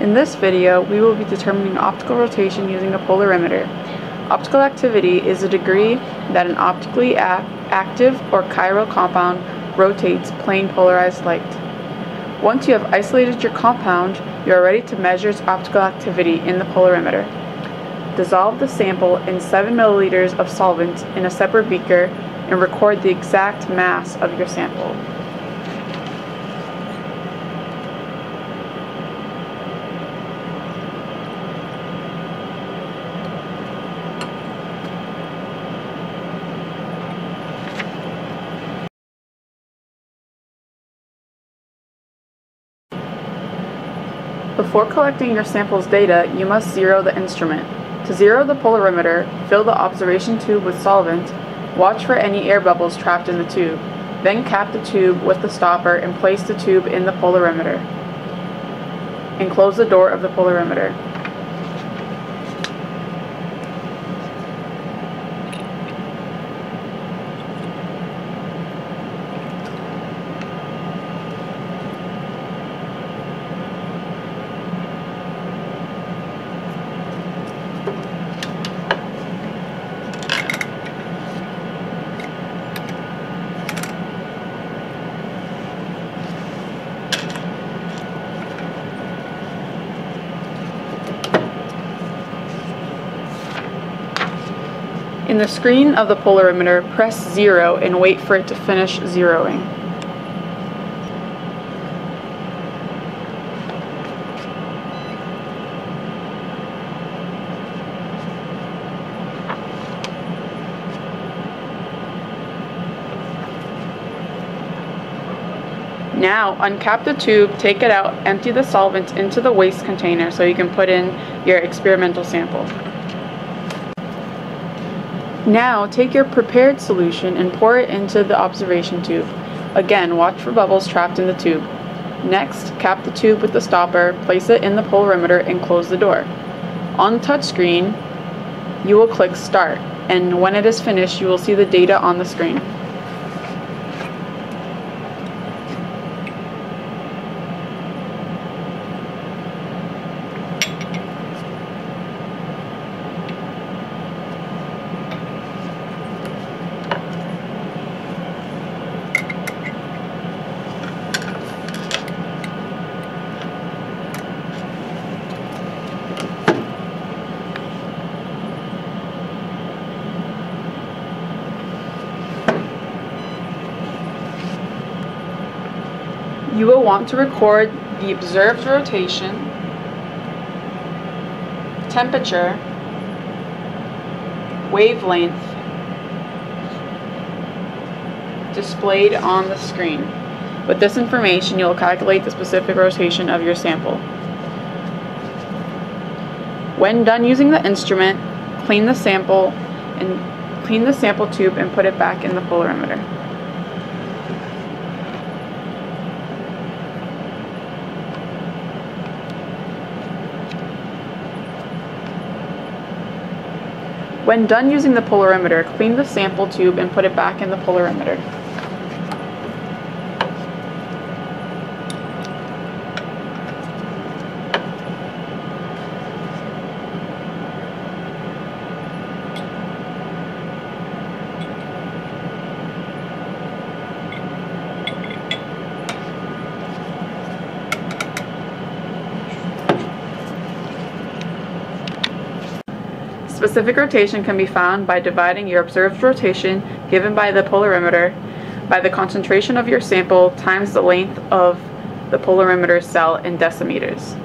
In this video, we will be determining optical rotation using a polarimeter. Optical activity is a degree that an optically active or chiral compound rotates plane polarized light. Once you have isolated your compound, you are ready to measure its optical activity in the polarimeter. Dissolve the sample in 7 milliliters of solvent in a separate beaker and record the exact mass of your sample. Before collecting your sample's data, you must zero the instrument. To zero the polarimeter, fill the observation tube with solvent, watch for any air bubbles trapped in the tube, then cap the tube with the stopper and place the tube in the polarimeter, and close the door of the polarimeter. The screen of the polarimeter, press 0 and wait for it to finish zeroing. Now, uncap the tube, take it out, empty the solvent into the waste container so you can put in your experimental sample. Now take your prepared solution and pour it into the observation tube. Again, watch for bubbles trapped in the tube. Next, cap the tube with the stopper, place it in the polarimeter, and close the door. On the touchscreen, you will click Start, and when it is finished, you will see the data on the screen. You will want to record the observed rotation, temperature, wavelength displayed on the screen. With this information, you'll calculate the specific rotation of your sample. When done using the instrument, clean the sample and clean the sample tube and put it back in the polarimeter. When done using the polarimeter, clean the sample tube and put it back in the polarimeter. Specific rotation can be found by dividing your observed rotation given by the polarimeter by the concentration of your sample times the length of the polarimeter cell in decimeters.